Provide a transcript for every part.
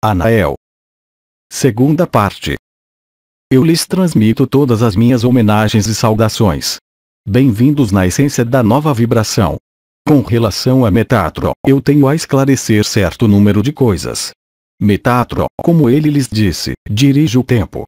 Anael. Segunda parte. Eu lhes transmito todas as minhas homenagens e saudações. Bem-vindos na essência da nova vibração. Com relação a Metatron, eu tenho a esclarecer certo número de coisas. Metatron, como ele lhes disse, dirige o tempo.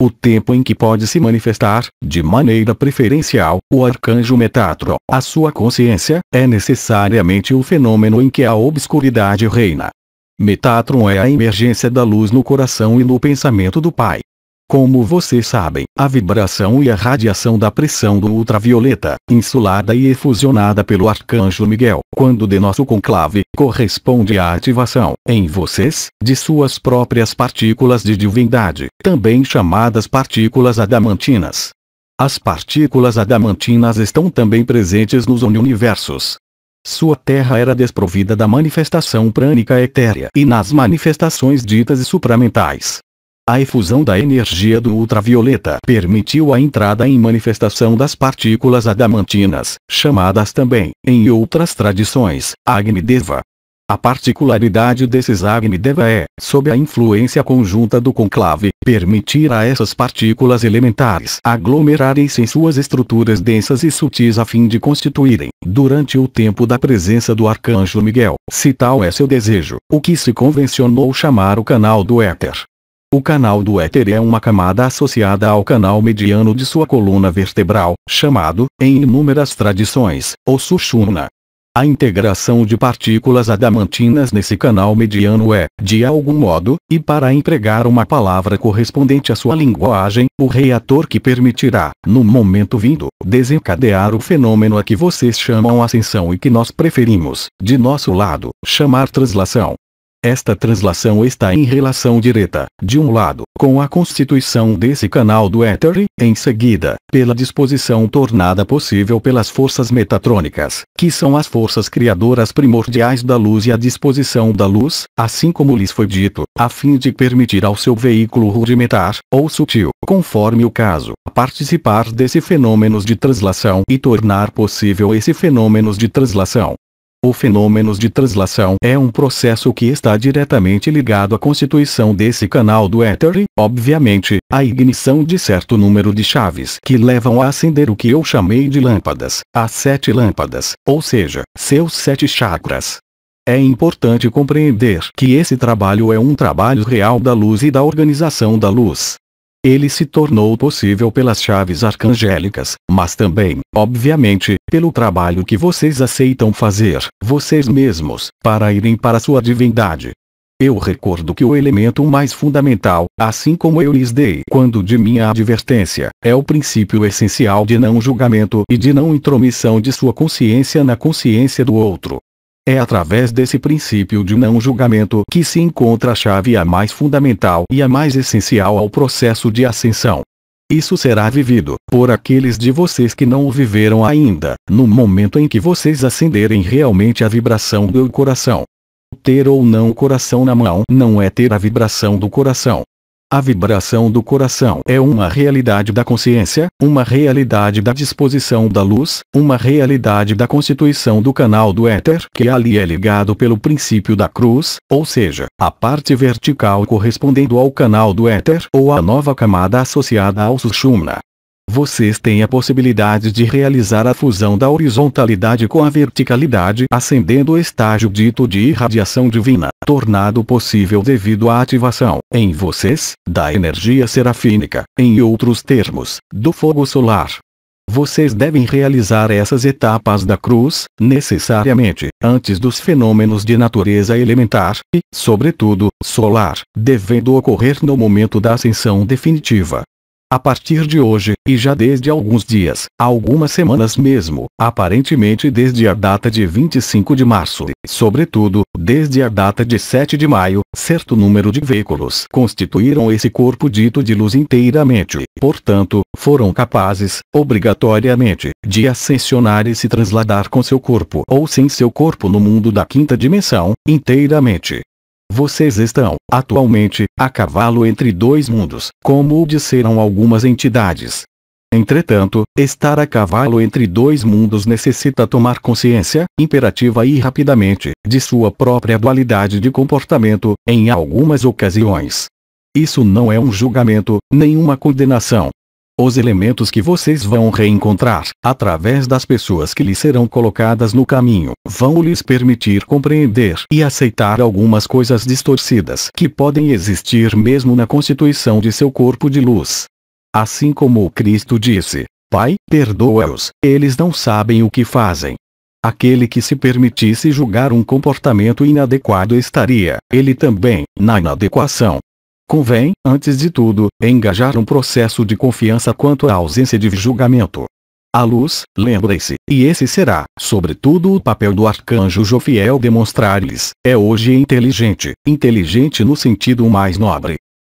O tempo em que pode se manifestar, de maneira preferencial, o arcanjo Metatron, a sua consciência, é necessariamente o fenômeno em que a obscuridade reina. Metatron é a emergência da luz no coração e no pensamento do Pai. Como vocês sabem, a vibração e a radiação da pressão do ultravioleta, insulada e efusionada pelo arcanjo Miguel, quando de nosso conclave, corresponde à ativação, em vocês, de suas próprias partículas de divindade, também chamadas partículas adamantinas. As partículas adamantinas estão também presentes nos universos. Sua terra era desprovida da manifestação prânica etérea e nas manifestações ditas supramentais. A efusão da energia do ultravioleta permitiu a entrada em manifestação das partículas adamantinas, chamadas também, em outras tradições, Agnideva. A particularidade desses Agnideva é, sob a influência conjunta do conclave, permitir a essas partículas elementares aglomerarem-se em suas estruturas densas e sutis a fim de constituírem, durante o tempo da presença do arcanjo Miguel, se tal é seu desejo, o que se convencionou chamar o canal do éter. O canal do éter é uma camada associada ao canal mediano de sua coluna vertebral, chamado, em inúmeras tradições, o Sushumna. A integração de partículas adamantinas nesse canal mediano é, de algum modo, e para empregar uma palavra correspondente à sua linguagem, o reator que permitirá, no momento vindo, desencadear o fenômeno a que vocês chamam ascensão e que nós preferimos, de nosso lado, chamar translação. Esta translação está em relação direta, de um lado, com a constituição desse canal do éter e, em seguida, pela disposição tornada possível pelas forças metatrônicas, que são as forças criadoras primordiais da luz e a disposição da luz, assim como lhes foi dito, a fim de permitir ao seu veículo rudimentar, ou sutil, conforme o caso, participar desse fenômenos de translação e tornar possível esse fenômenos de translação. O fenômenos de translação é um processo que está diretamente ligado à constituição desse canal do éter e, obviamente, à ignição de certo número de chaves que levam a acender o que eu chamei de lâmpadas, as sete lâmpadas, ou seja, seus sete chakras. É importante compreender que esse trabalho é um trabalho real da luz e da organização da luz. Ele se tornou possível pelas chaves arcangélicas, mas também, obviamente, pelo trabalho que vocês aceitam fazer, vocês mesmos, para irem para sua divindade. Eu recordo que o elemento mais fundamental, assim como eu lhes dei quando de minha advertência, é o princípio essencial de não julgamento e de não intromissão de sua consciência na consciência do outro. É através desse princípio de não julgamento que se encontra a chave a mais fundamental e a mais essencial ao processo de ascensão. Isso será vivido por aqueles de vocês que não o viveram ainda, no momento em que vocês acenderem realmente a vibração do coração. Ter ou não o coração na mão não é ter a vibração do coração, a vibração do coração é uma realidade da consciência, uma realidade da disposição da luz, uma realidade da constituição do canal do éter que ali é ligado pelo princípio da cruz, ou seja, a parte vertical correspondendo ao canal do éter ou a nova camada associada ao Sushumna vocês têm a possibilidade de realizar a fusão da horizontalidade com a verticalidade, ascendendo o estágio dito de irradiação divina, tornado possível devido à ativação, em vocês, da energia serafínica, em outros termos, do fogo solar. Vocês devem realizar essas etapas da cruz, necessariamente, antes dos fenômenos de natureza elementar, e, sobretudo, solar, devendo ocorrer no momento da ascensão definitiva. A partir de hoje, e já desde alguns dias, algumas semanas mesmo, aparentemente desde a data de 25 de março, e, sobretudo, desde a data de 7 de maio, certo número de veículos constituíram esse corpo dito de luz inteiramente, portanto, foram capazes, obrigatoriamente, de ascensionar e se trasladar com seu corpo ou sem seu corpo no mundo da quinta dimensão, inteiramente. Vocês estão, atualmente, a cavalo entre dois mundos, como o disseram algumas entidades. Entretanto, estar a cavalo entre dois mundos necessita tomar consciência, imperativa e rapidamente, de sua própria dualidade de comportamento, em algumas ocasiões. Isso não é um julgamento, nem uma condenação. Os elementos que vocês vão reencontrar, através das pessoas que lhes serão colocadas no caminho, vão lhes permitir compreender e aceitar algumas coisas distorcidas que podem existir mesmo na constituição de seu corpo de luz. Assim como o Cristo disse: Pai, perdoa-os, eles não sabem o que fazem. Aquele que se permitisse julgar um comportamento inadequado estaria, ele também, na inadequação. Convém, antes de tudo, engajar um processo de confiança quanto à ausência de julgamento. A luz, lembre-se, e esse será, sobretudo, o papel do arcanjo Jofiel demonstrar-lhes, é hoje inteligente, inteligente no sentido mais nobre,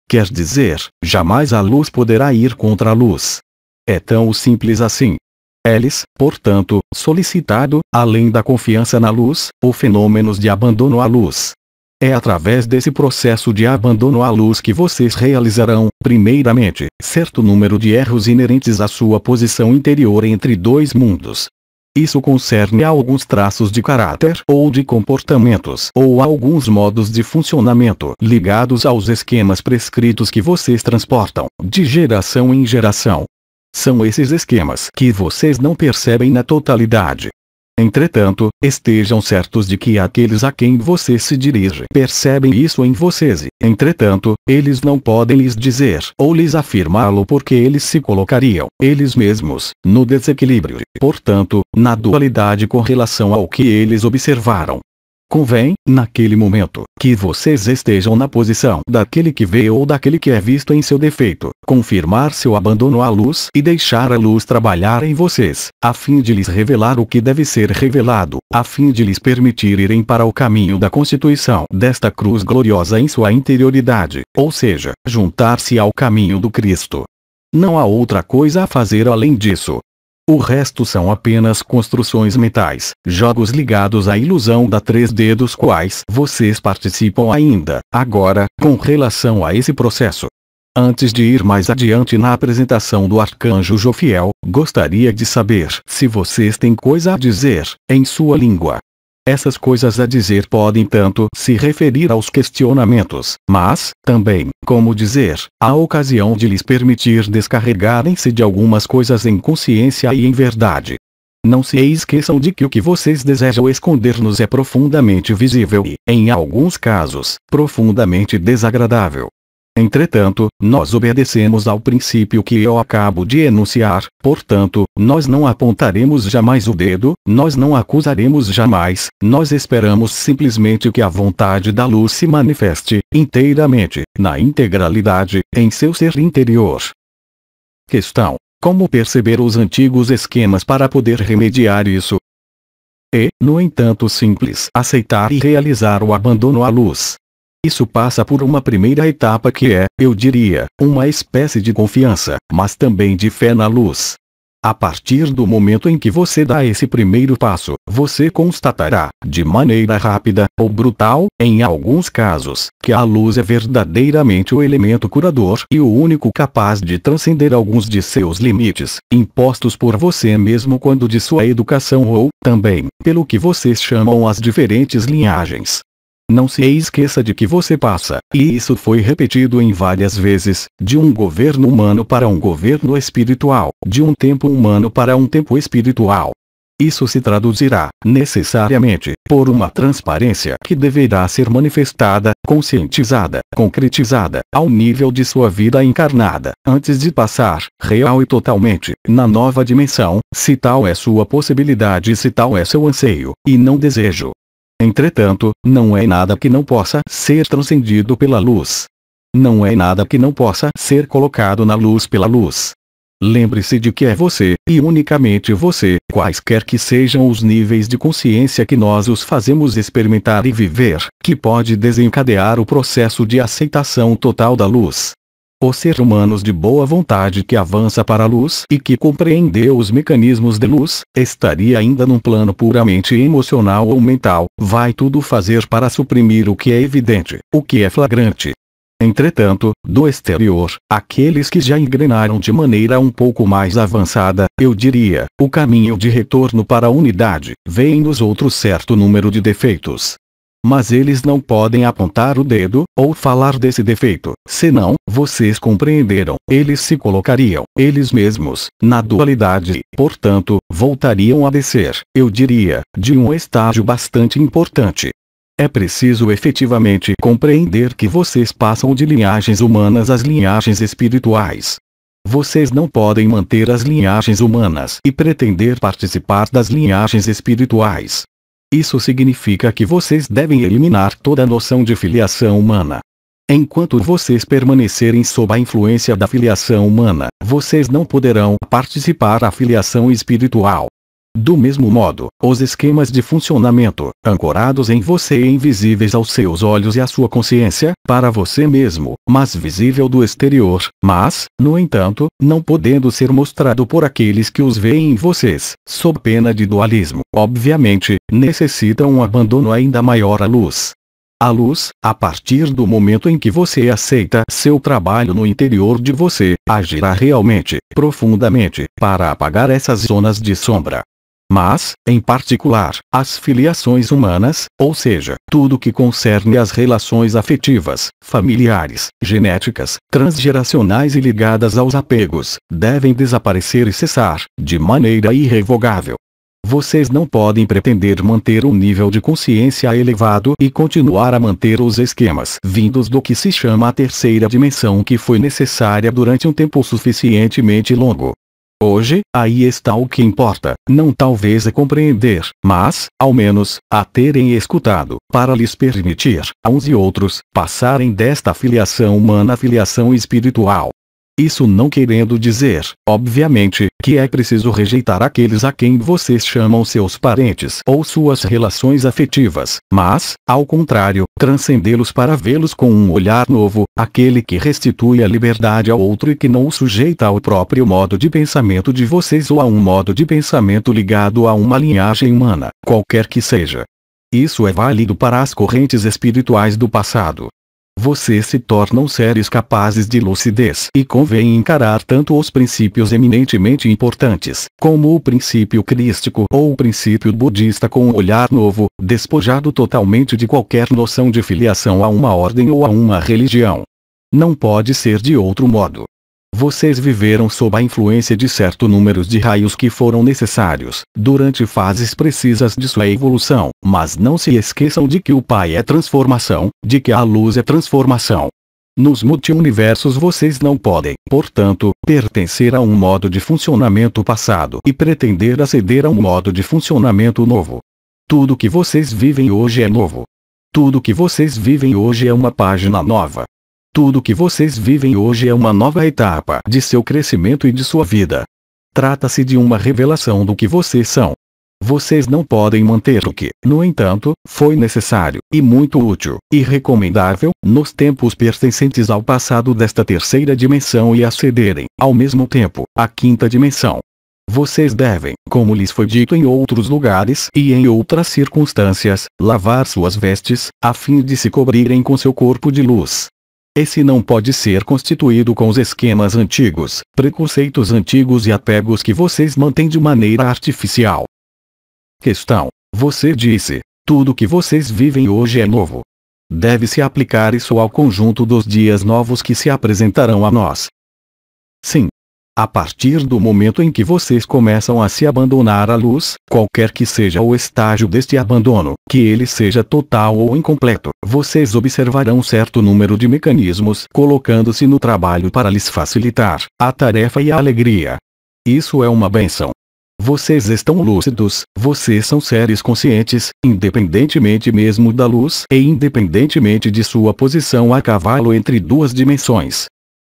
Quer dizer, jamais a luz poderá ir contra a luz. É tão simples assim. Eles, portanto, solicitado, além da confiança na luz, ou fenômenos de abandono à luz. É através desse processo de abandono à luz que vocês realizarão, primeiramente, certo número de erros inerentes à sua posição interior entre dois mundos, isso concerne a alguns traços de caráter ou de comportamentos ou a alguns modos de funcionamento ligados aos esquemas prescritos que vocês transportam, de geração em geração. São esses esquemas que vocês não percebem na totalidade, Entretanto, estejam certos de que aqueles a quem você se dirige percebem isso em vocês e, entretanto, eles não podem lhes dizer ou lhes afirmá-lo porque eles se colocariam, eles mesmos, no desequilíbrio e, portanto, na dualidade com relação ao que eles observaram. Convém, naquele momento, que vocês estejam na posição daquele que vê ou daquele que é visto em seu defeito, confirmar seu abandono à luz e deixar a luz trabalhar em vocês, a fim de lhes revelar o que deve ser revelado, a fim de lhes permitir irem para o caminho da constituição desta cruz gloriosa em sua interioridade, ou seja, juntar-se ao caminho do Cristo. Não há outra coisa a fazer além disso. O resto são apenas construções mentais, jogos ligados à ilusão da 3D dos quais vocês participam ainda, agora, com relação a esse processo. Antes de ir mais adiante na apresentação do arcanjo Jofiel, gostaria de saber se vocês têm coisa a dizer, em sua língua. Essas coisas a dizer podem tanto se referir aos questionamentos, mas, também, como dizer, a ocasião de lhes permitir descarregarem-se de algumas coisas em consciência e em verdade. Não se esqueçam de que o que vocês desejam esconder-nos é profundamente visível e, em alguns casos, profundamente desagradável. Entretanto, nós obedecemos ao princípio que eu acabo de enunciar, portanto, nós não apontaremos jamais o dedo, nós não acusaremos jamais, nós esperamos simplesmente que a vontade da luz se manifeste, inteiramente, na integralidade, em seu ser interior. Questão: Como perceber os antigos esquemas para poder remediar isso? E, no entanto, simples aceitar e realizar o abandono à luz. Isso passa por uma primeira etapa que é, eu diria, uma espécie de confiança, mas também de fé na luz. A partir do momento em que você dá esse primeiro passo, você constatará, de maneira rápida ou brutal, em alguns casos, que a luz é verdadeiramente o elemento curador e o único capaz de transcender alguns de seus limites, impostos por você mesmo quando de sua educação ou, também, pelo que vocês chamam as diferentes linhagens. Não se esqueça de que você passa, e isso foi repetido em várias vezes, de um governo humano para um governo espiritual, de um tempo humano para um tempo espiritual. Isso se traduzirá, necessariamente, por uma transparência que deverá ser manifestada, conscientizada, concretizada, ao nível de sua vida encarnada, antes de passar, real e totalmente, na nova dimensão, se tal é sua possibilidade e se tal é seu anseio, e não desejo. Entretanto, não é nada que não possa ser transcendido pela luz. Não é nada que não possa ser colocado na luz pela luz. Lembre-se de que é você, e unicamente você, quaisquer que sejam os níveis de consciência que nós os fazemos experimentar e viver, que pode desencadear o processo de aceitação total da luz. O ser humano de boa vontade que avança para a luz e que compreendeu os mecanismos de luz, estaria ainda num plano puramente emocional ou mental, vai tudo fazer para suprimir o que é evidente, o que é flagrante. Entretanto, do exterior, aqueles que já engrenaram de maneira um pouco mais avançada, eu diria, o caminho de retorno para a unidade, vem nos outros certo número de defeitos. Mas eles não podem apontar o dedo, ou falar desse defeito, senão, vocês compreenderam, eles se colocariam, eles mesmos, na dualidade portanto, voltariam a descer, eu diria, de um estágio bastante importante. É preciso efetivamente compreender que vocês passam de linhagens humanas às linhagens espirituais. Vocês não podem manter as linhagens humanas e pretender participar das linhagens espirituais. Isso significa que vocês devem eliminar toda noção de filiação humana. Enquanto vocês permanecerem sob a influência da filiação humana, vocês não poderão participar da filiação espiritual. Do mesmo modo, os esquemas de funcionamento, ancorados em você e invisíveis aos seus olhos e à sua consciência, para você mesmo, mas visível do exterior, mas, no entanto, não podendo ser mostrado por aqueles que os veem em vocês, sob pena de dualismo, obviamente, necessitam um abandono ainda maior à luz. A luz, a partir do momento em que você aceita seu trabalho no interior de você, agirá realmente, profundamente, para apagar essas zonas de sombra. Mas, em particular, as filiações humanas, ou seja, tudo que concerne as relações afetivas, familiares, genéticas, transgeracionais e ligadas aos apegos, devem desaparecer e cessar, de maneira irrevogável. Vocês não podem pretender manter um nível de consciência elevado e continuar a manter os esquemas vindos do que se chama a terceira dimensão que foi necessária durante um tempo suficientemente longo. Hoje, aí está o que importa, não talvez é compreender, mas, ao menos, a terem escutado, para lhes permitir, a uns e outros, passarem desta filiação humana à filiação espiritual. Isso não querendo dizer, obviamente, que é preciso rejeitar aqueles a quem vocês chamam seus parentes ou suas relações afetivas, mas, ao contrário, transcendê-los para vê-los com um olhar novo, aquele que restitui a liberdade ao outro e que não o sujeita ao próprio modo de pensamento de vocês ou a um modo de pensamento ligado a uma linhagem humana, qualquer que seja. Isso é válido para as correntes espirituais do passado, vocês se tornam seres capazes de lucidez e convém encarar tanto os princípios eminentemente importantes, como o princípio crístico ou o princípio budista com um olhar novo, despojado totalmente de qualquer noção de filiação a uma ordem ou a uma religião. Não pode ser de outro modo. Vocês viveram sob a influência de certo número de raios que foram necessários, durante fases precisas de sua evolução, mas não se esqueçam de que o Pai é transformação, de que a luz é transformação. Nos multiuniversos vocês não podem, portanto, pertencer a um modo de funcionamento passado e pretender aceder a um modo de funcionamento novo. Tudo que vocês vivem hoje é novo. Tudo que vocês vivem hoje é uma página nova. Tudo que vocês vivem hoje é uma nova etapa de seu crescimento e de sua vida. Trata-se de uma revelação do que vocês são. Vocês não podem manter o que, no entanto, foi necessário, e muito útil, e recomendável, nos tempos pertencentes ao passado desta terceira dimensão e acederem, ao mesmo tempo, à quinta dimensão. Vocês devem, como lhes foi dito em outros lugares e em outras circunstâncias, lavar suas vestes, a fim de se cobrirem com seu corpo de luz. Esse não pode ser constituído com os esquemas antigos, preconceitos antigos e apegos que vocês mantêm de maneira artificial. Questão: Você disse, tudo que vocês vivem hoje é novo. Deve-se aplicar isso ao conjunto dos dias novos que se apresentarão a nós. Sim, a partir do momento em que vocês começam a se abandonar à luz, qualquer que seja o estágio deste abandono, que ele seja total ou incompleto, vocês observarão certo número de mecanismos colocando-se no trabalho para lhes facilitar a tarefa e a alegria. Isso é uma benção. Vocês estão lúcidos, vocês são seres conscientes, independentemente mesmo da luz e independentemente de sua posição a cavalo entre duas dimensões.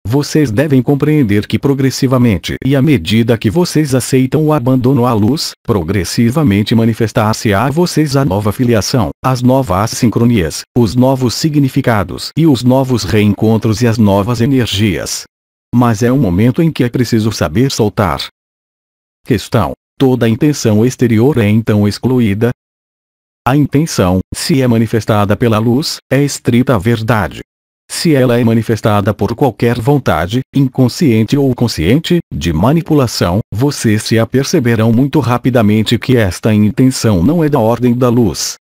Vocês devem compreender que progressivamente e à medida que vocês aceitam o abandono à luz, progressivamente manifestar-se-á a vocês a nova filiação, as novas sincronias, os novos significados e os novos reencontros e as novas energias. Mas é um momento em que é preciso saber soltar. Questão: Toda intenção exterior é então excluída? A intenção, se é manifestada pela luz, é estrita verdade. Se ela é manifestada por qualquer vontade, inconsciente ou consciente, de manipulação, vocês se aperceberão muito rapidamente que esta intenção não é da ordem da luz.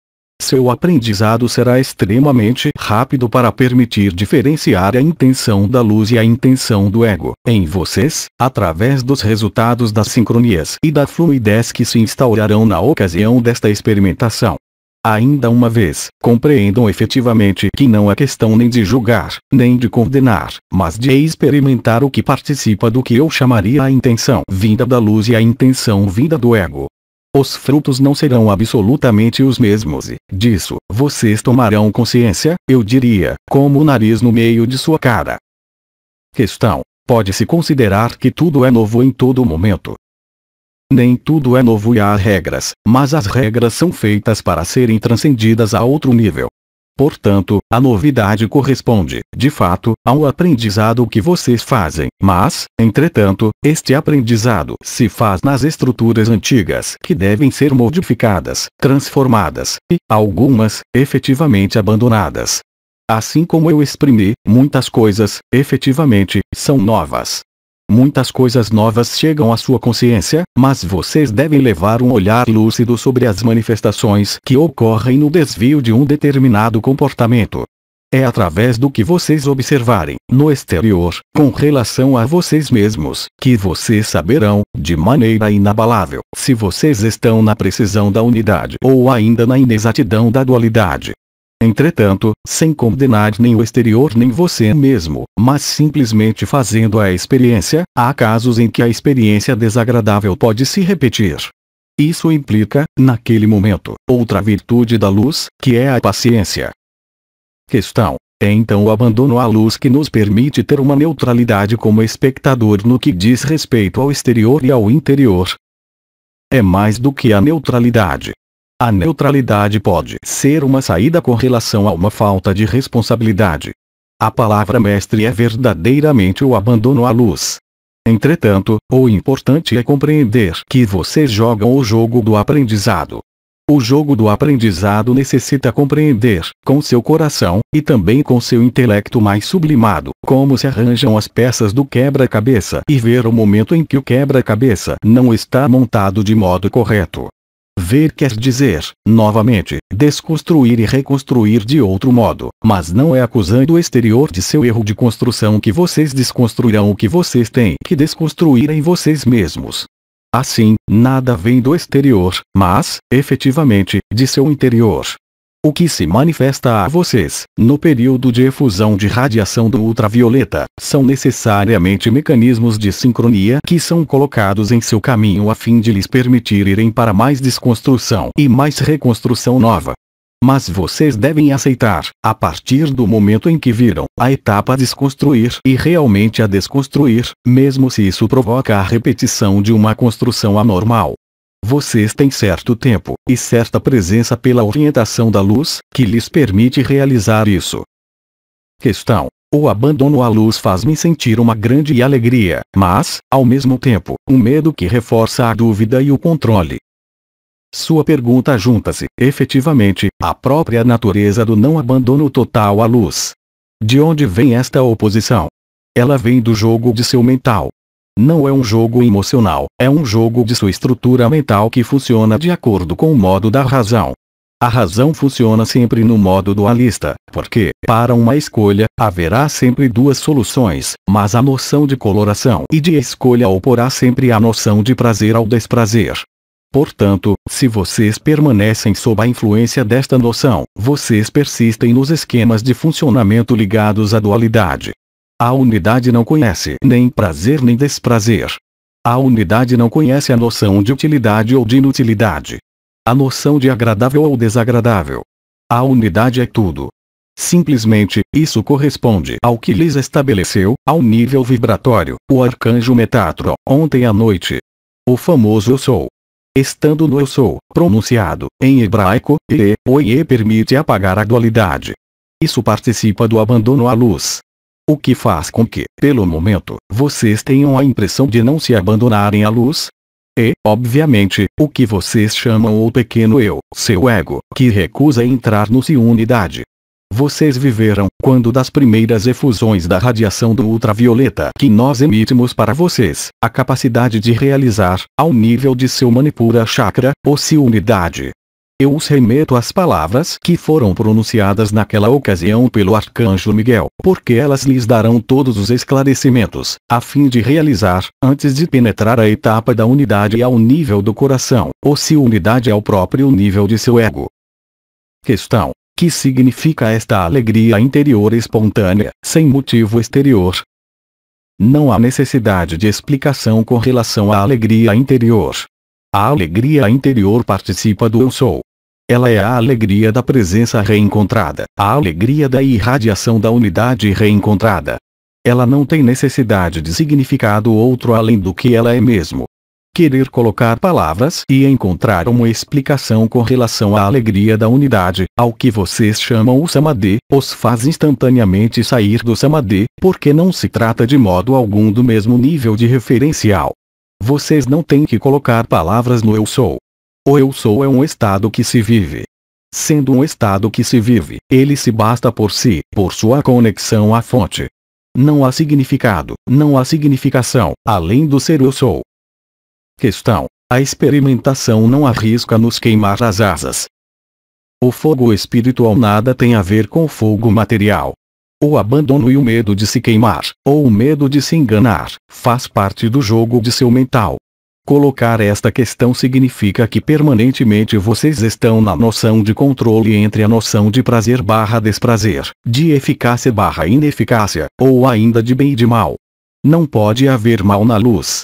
Seu aprendizado será extremamente rápido para permitir diferenciar a intenção da luz e a intenção do ego em vocês, através dos resultados das sincronias e da fluidez que se instaurarão na ocasião desta experimentação. Ainda uma vez, compreendam efetivamente que não é questão nem de julgar, nem de condenar, mas de experimentar o que participa do que eu chamaria a intenção vinda da luz e a intenção vinda do ego. Os frutos não serão absolutamente os mesmos e, disso, vocês tomarão consciência, eu diria, como o nariz no meio de sua cara. Questão. Pode-se considerar que tudo é novo em todo momento, nem tudo é novo e há regras, mas as regras são feitas para serem transcendidas a outro nível. Portanto, a novidade corresponde, de fato, ao aprendizado que vocês fazem, mas, entretanto, este aprendizado se faz nas estruturas antigas que devem ser modificadas, transformadas, e, algumas, efetivamente abandonadas. Assim como eu exprimi, muitas coisas, efetivamente, são novas. Muitas coisas novas chegam à sua consciência, mas vocês devem levar um olhar lúcido sobre as manifestações que ocorrem no desvio de um determinado comportamento. É através do que vocês observarem, no exterior, com relação a vocês mesmos, que vocês saberão, de maneira inabalável, se vocês estão na precisão da unidade ou ainda na inexatidão da dualidade. Entretanto, sem condenar nem o exterior nem você mesmo, mas simplesmente fazendo a experiência, há casos em que a experiência desagradável pode se repetir. Isso implica, naquele momento, outra virtude da luz, que é a paciência. Questão. É então o abandono à luz que nos permite ter uma neutralidade como espectador no que diz respeito ao exterior e ao interior. É mais do que a neutralidade, a neutralidade pode ser uma saída com relação a uma falta de responsabilidade. A palavra mestre é verdadeiramente o abandono à luz. Entretanto, o importante é compreender que vocês jogam o jogo do aprendizado. O jogo do aprendizado necessita compreender, com seu coração, e também com seu intelecto mais sublimado, como se arranjam as peças do quebra-cabeça e ver o momento em que o quebra-cabeça não está montado de modo correto. Ver quer dizer, novamente, desconstruir e reconstruir de outro modo, mas não é acusando o exterior de seu erro de construção que vocês desconstruirão o que vocês têm que desconstruir em vocês mesmos. Assim, nada vem do exterior, mas, efetivamente, de seu interior o que se manifesta a vocês, no período de efusão de radiação do ultravioleta, são necessariamente mecanismos de sincronia que são colocados em seu caminho a fim de lhes permitir irem para mais desconstrução e mais reconstrução nova. Mas vocês devem aceitar, a partir do momento em que viram a etapa desconstruir e realmente a desconstruir, mesmo se isso provoca a repetição de uma construção anormal, vocês têm certo tempo, e certa presença pela orientação da luz, que lhes permite realizar isso. Questão. O abandono à luz faz-me sentir uma grande alegria, mas, ao mesmo tempo, um medo que reforça a dúvida e o controle. Sua pergunta junta-se, efetivamente, à própria natureza do não abandono total à luz. De onde vem esta oposição? Ela vem do jogo de seu mental, não é um jogo emocional, é um jogo de sua estrutura mental que funciona de acordo com o modo da razão. A razão funciona sempre no modo dualista, porque, para uma escolha, haverá sempre duas soluções, mas a noção de coloração e de escolha oporá sempre a noção de prazer ao desprazer. Portanto, se vocês permanecem sob a influência desta noção, vocês persistem nos esquemas de funcionamento ligados à dualidade. A unidade não conhece nem prazer nem desprazer. A unidade não conhece a noção de utilidade ou de inutilidade. A noção de agradável ou desagradável. A unidade é tudo. Simplesmente, isso corresponde ao que lhes estabeleceu, ao nível vibratório, o arcanjo Metatron, ontem à noite. O famoso Eu Sou. Estando no Eu Sou, pronunciado, em hebraico, e, o e permite apagar a dualidade. Isso participa do abandono à luz. O que faz com que, pelo momento, vocês tenham a impressão de não se abandonarem à luz? E, obviamente, o que vocês chamam o pequeno eu, seu ego, que recusa entrar no se unidade. Vocês viveram quando das primeiras efusões da radiação do ultravioleta que nós emitimos para vocês, a capacidade de realizar, ao nível de seu Manipura Chakra, ou se unidade. Eu os remeto às palavras que foram pronunciadas naquela ocasião pelo Arcanjo Miguel, porque elas lhes darão todos os esclarecimentos, a fim de realizar, antes de penetrar a etapa da unidade ao nível do coração, ou se unidade ao próprio nível de seu ego. Questão que significa esta alegria interior espontânea, sem motivo exterior? Não há necessidade de explicação com relação à alegria interior. A alegria interior participa do eu sou. Ela é a alegria da presença reencontrada, a alegria da irradiação da unidade reencontrada. Ela não tem necessidade de significado outro além do que ela é mesmo querer colocar palavras e encontrar uma explicação com relação à alegria da unidade, ao que vocês chamam o samadhi, os faz instantaneamente sair do samadhi, porque não se trata de modo algum do mesmo nível de referencial. Vocês não têm que colocar palavras no eu sou. O eu sou é um estado que se vive. Sendo um estado que se vive, ele se basta por si, por sua conexão à fonte. Não há significado, não há significação, além do ser eu sou. Questão: A experimentação não arrisca nos queimar as asas. O fogo espiritual nada tem a ver com o fogo material. O abandono e o medo de se queimar, ou o medo de se enganar, faz parte do jogo de seu mental. Colocar esta questão significa que permanentemente vocês estão na noção de controle entre a noção de prazer barra desprazer, de eficácia barra ineficácia, ou ainda de bem e de mal. Não pode haver mal na luz,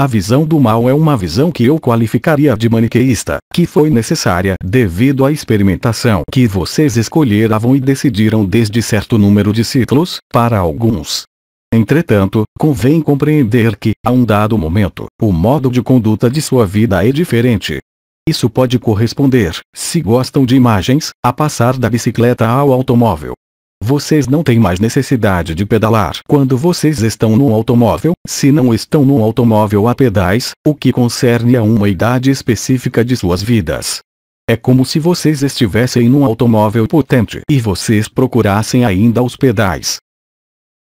a visão do mal é uma visão que eu qualificaria de maniqueísta, que foi necessária devido à experimentação que vocês escolheram e decidiram desde certo número de ciclos, para alguns. Entretanto, convém compreender que, a um dado momento, o modo de conduta de sua vida é diferente. Isso pode corresponder, se gostam de imagens, a passar da bicicleta ao automóvel, vocês não têm mais necessidade de pedalar quando vocês estão num automóvel, se não estão num automóvel a pedais, o que concerne a uma idade específica de suas vidas. É como se vocês estivessem num automóvel potente e vocês procurassem ainda os pedais.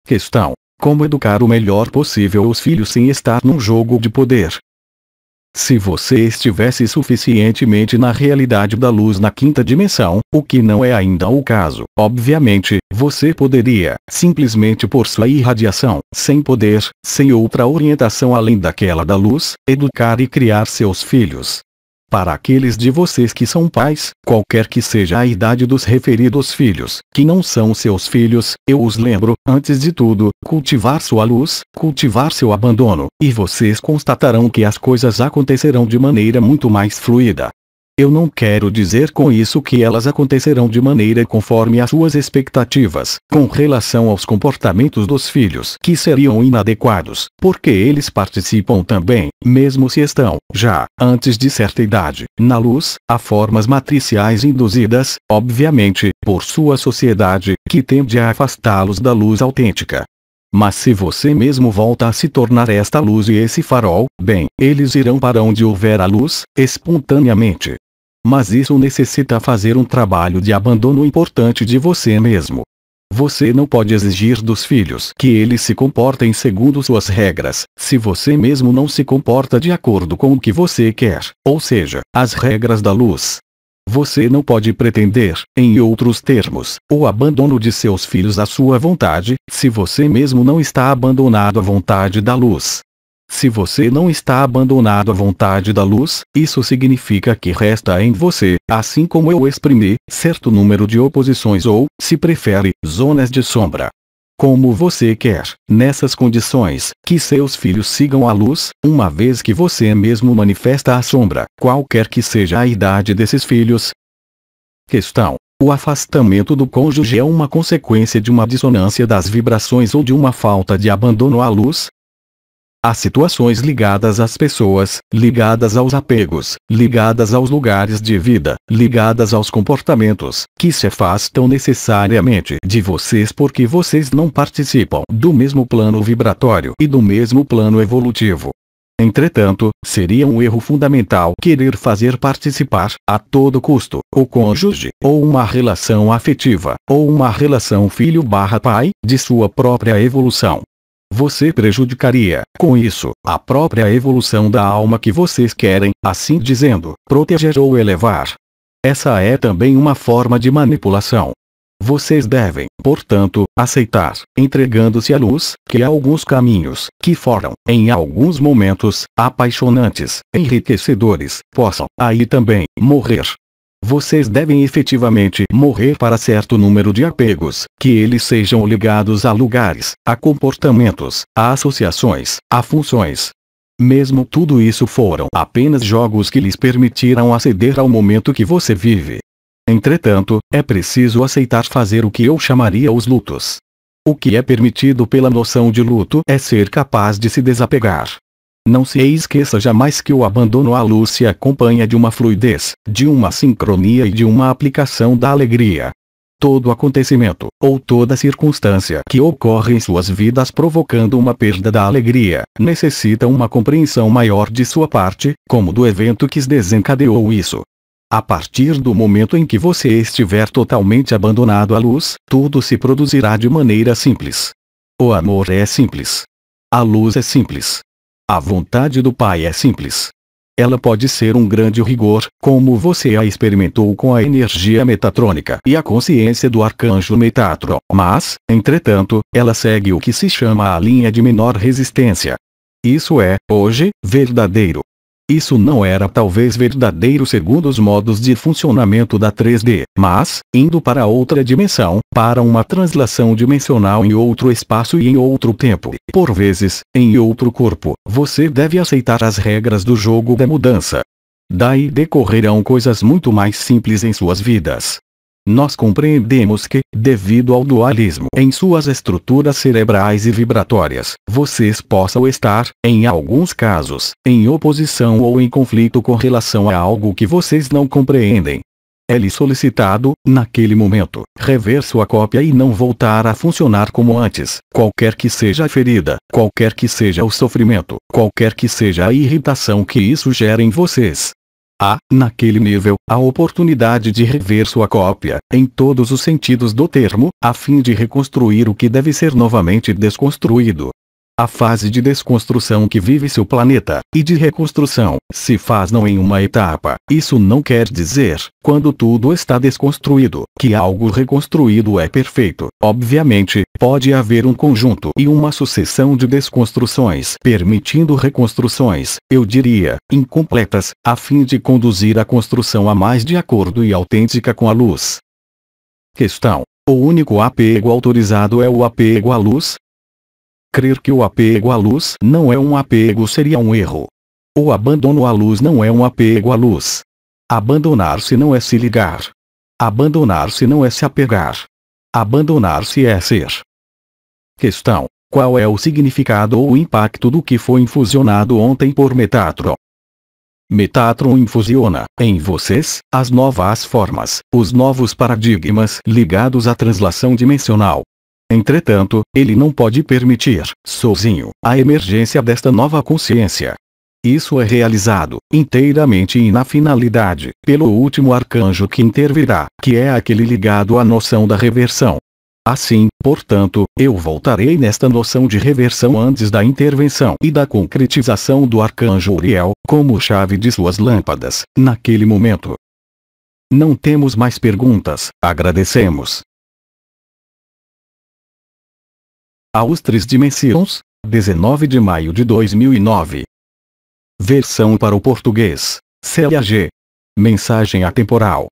Questão: Como educar o melhor possível os filhos sem estar num jogo de poder? Se você estivesse suficientemente na realidade da luz na quinta dimensão, o que não é ainda o caso, obviamente, você poderia, simplesmente por sua irradiação, sem poder, sem outra orientação além daquela da luz, educar e criar seus filhos. Para aqueles de vocês que são pais, qualquer que seja a idade dos referidos filhos, que não são seus filhos, eu os lembro, antes de tudo, cultivar sua luz, cultivar seu abandono, e vocês constatarão que as coisas acontecerão de maneira muito mais fluida. Eu não quero dizer com isso que elas acontecerão de maneira conforme as suas expectativas, com relação aos comportamentos dos filhos que seriam inadequados, porque eles participam também, mesmo se estão, já, antes de certa idade, na luz, a formas matriciais induzidas, obviamente, por sua sociedade, que tende a afastá-los da luz autêntica. Mas se você mesmo volta a se tornar esta luz e esse farol, bem, eles irão para onde houver a luz, espontaneamente. Mas isso necessita fazer um trabalho de abandono importante de você mesmo. Você não pode exigir dos filhos que eles se comportem segundo suas regras, se você mesmo não se comporta de acordo com o que você quer, ou seja, as regras da luz. Você não pode pretender, em outros termos, o abandono de seus filhos à sua vontade, se você mesmo não está abandonado à vontade da luz. Se você não está abandonado à vontade da luz, isso significa que resta em você, assim como eu exprimi, certo número de oposições ou, se prefere, zonas de sombra. Como você quer, nessas condições, que seus filhos sigam a luz, uma vez que você mesmo manifesta a sombra, qualquer que seja a idade desses filhos. Questão: o afastamento do cônjuge é uma consequência de uma dissonância das vibrações ou de uma falta de abandono à luz? Há situações ligadas às pessoas, ligadas aos apegos, ligadas aos lugares de vida, ligadas aos comportamentos, que se afastam necessariamente de vocês porque vocês não participam do mesmo plano vibratório e do mesmo plano evolutivo. Entretanto, seria um erro fundamental querer fazer participar, a todo custo, o cônjuge, ou uma relação afetiva, ou uma relação filho-pai, de sua própria evolução. Você prejudicaria, com isso, a própria evolução da alma que vocês querem, assim dizendo, proteger ou elevar. Essa é também uma forma de manipulação. Vocês devem, portanto, aceitar, entregando-se à luz, que há alguns caminhos, que foram, em alguns momentos, apaixonantes, enriquecedores, possam, aí também, morrer. Vocês devem efetivamente morrer para certo número de apegos, que eles sejam ligados a lugares, a comportamentos, a associações, a funções. Mesmo tudo isso foram apenas jogos que lhes permitiram aceder ao momento que você vive. Entretanto, é preciso aceitar fazer o que eu chamaria os lutos. O que é permitido pela noção de luto é ser capaz de se desapegar. Não se esqueça jamais que o abandono à luz se acompanha de uma fluidez, de uma sincronia e de uma aplicação da alegria. Todo acontecimento, ou toda circunstância que ocorre em suas vidas provocando uma perda da alegria, necessita uma compreensão maior de sua parte, como do evento que desencadeou isso. A partir do momento em que você estiver totalmente abandonado à luz, tudo se produzirá de maneira simples. O amor é simples. A luz é simples. A vontade do Pai é simples. Ela pode ser um grande rigor, como você a experimentou com a energia metatrônica e a consciência do arcanjo Metatron, mas, entretanto, ela segue o que se chama a linha de menor resistência. Isso é, hoje, verdadeiro. Isso não era talvez verdadeiro segundo os modos de funcionamento da 3D, mas, indo para outra dimensão, para uma translação dimensional em outro espaço e em outro tempo, por vezes, em outro corpo, você deve aceitar as regras do jogo da mudança. Daí decorrerão coisas muito mais simples em suas vidas. Nós compreendemos que, devido ao dualismo em suas estruturas cerebrais e vibratórias, vocês possam estar, em alguns casos, em oposição ou em conflito com relação a algo que vocês não compreendem. É-lhe solicitado, naquele momento, rever sua cópia e não voltar a funcionar como antes, qualquer que seja a ferida, qualquer que seja o sofrimento, qualquer que seja a irritação que isso gera em vocês. Há, naquele nível, a oportunidade de rever sua cópia, em todos os sentidos do termo, a fim de reconstruir o que deve ser novamente desconstruído. A fase de desconstrução que vive seu planeta, e de reconstrução, se faz não em uma etapa. Isso não quer dizer, quando tudo está desconstruído, que algo reconstruído é perfeito. Obviamente, pode haver um conjunto e uma sucessão de desconstruções, permitindo reconstruções, eu diria, incompletas, a fim de conduzir a construção a mais de acordo e autêntica com a luz. Questão. O único apego autorizado é o apego à luz, Crer que o apego à luz não é um apego seria um erro. O abandono à luz não é um apego à luz. Abandonar-se não é se ligar. Abandonar-se não é se apegar. Abandonar-se é ser. Questão: Qual é o significado ou impacto do que foi infusionado ontem por Metatron? Metatron infusiona, em vocês, as novas formas, os novos paradigmas ligados à translação dimensional, Entretanto, ele não pode permitir, sozinho, a emergência desta nova consciência. Isso é realizado, inteiramente e na finalidade, pelo último arcanjo que intervirá, que é aquele ligado à noção da reversão. Assim, portanto, eu voltarei nesta noção de reversão antes da intervenção e da concretização do arcanjo Uriel, como chave de suas lâmpadas, naquele momento. Não temos mais perguntas, agradecemos. Aos Três Dimensões, 19 de maio de 2009. Versão para o português. Célia G. Mensagem atemporal.